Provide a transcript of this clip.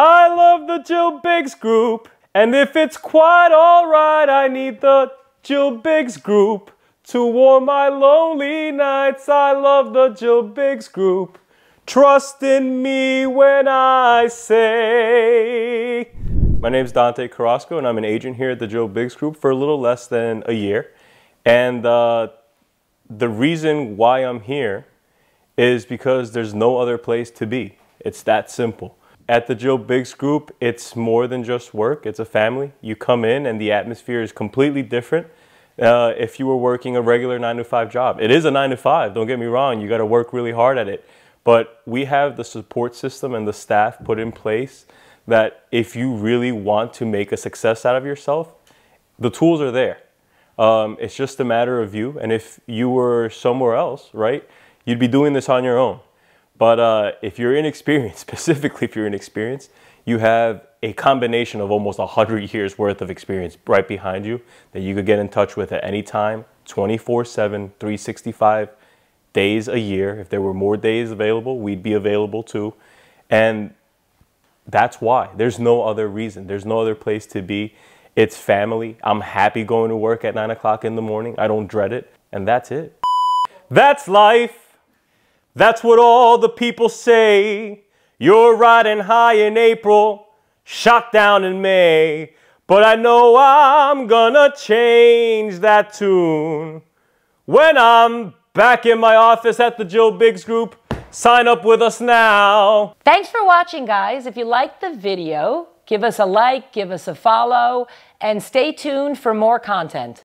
I love the Jill Biggs group. And if it's quite alright, I need the Jill Biggs group to warm my lonely nights. I love the Jill Biggs group. Trust in me when I say. My name is Dante Carrasco, and I'm an agent here at the Jill Biggs Group for a little less than a year. And uh, the reason why I'm here is because there's no other place to be. It's that simple. At the Jill Biggs Group, it's more than just work, it's a family. You come in, and the atmosphere is completely different. Uh, if you were working a regular nine to five job, it is a nine to five, don't get me wrong, you got to work really hard at it. But we have the support system and the staff put in place that if you really want to make a success out of yourself, the tools are there. Um, it's just a matter of you. And if you were somewhere else, right, you'd be doing this on your own. But uh, if you're inexperienced, specifically if you're inexperienced, you have a combination of almost 100 years worth of experience right behind you that you could get in touch with at any time, 24 7, 365 days a year. If there were more days available, we'd be available too. And that's why. There's no other reason. There's no other place to be. It's family. I'm happy going to work at 9 o'clock in the morning. I don't dread it. And that's it. That's life. That's what all the people say. You're riding high in April, shot down in May. But I know I'm gonna change that tune when I'm back in my office at the Jill Biggs Group Sign up with us now. Thanks for watching, guys. If you liked the video, give us a like, give us a follow, and stay tuned for more content.